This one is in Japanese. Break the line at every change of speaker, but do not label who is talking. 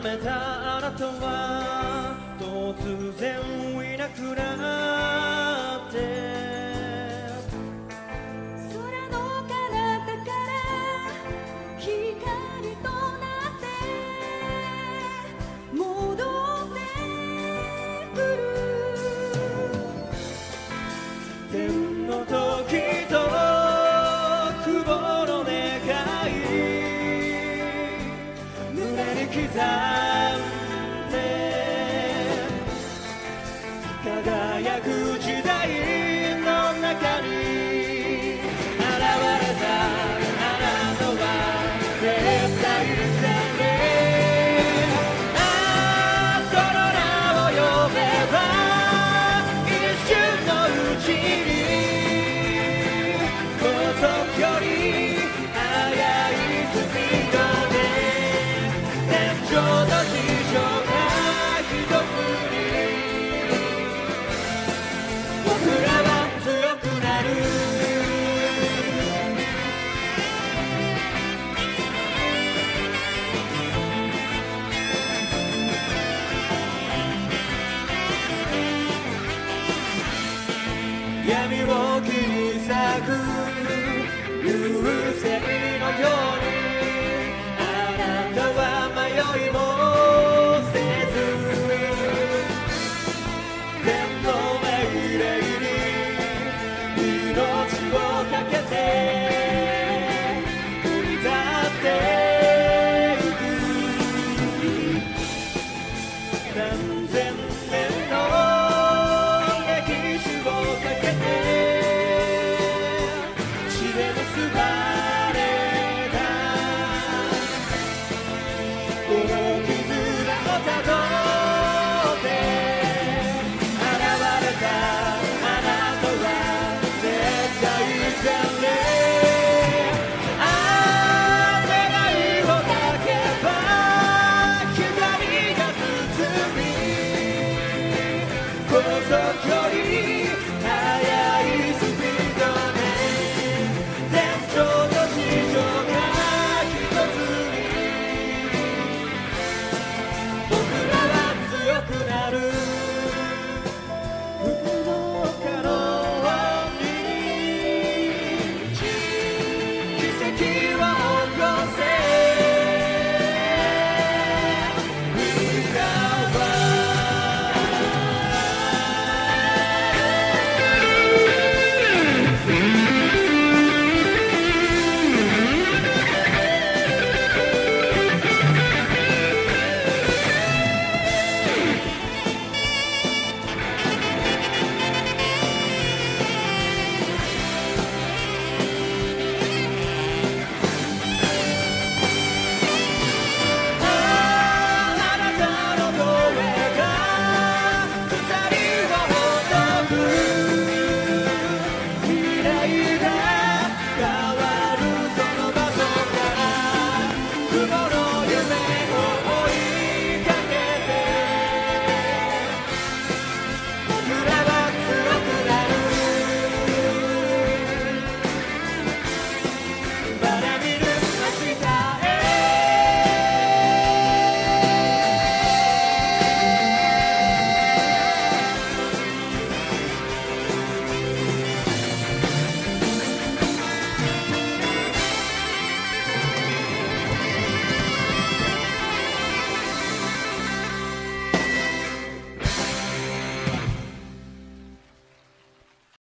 覚めたあなたは突然いなくなって。
空の彼方から光となって戻ってくる。
你在。Lagoon, New Earth.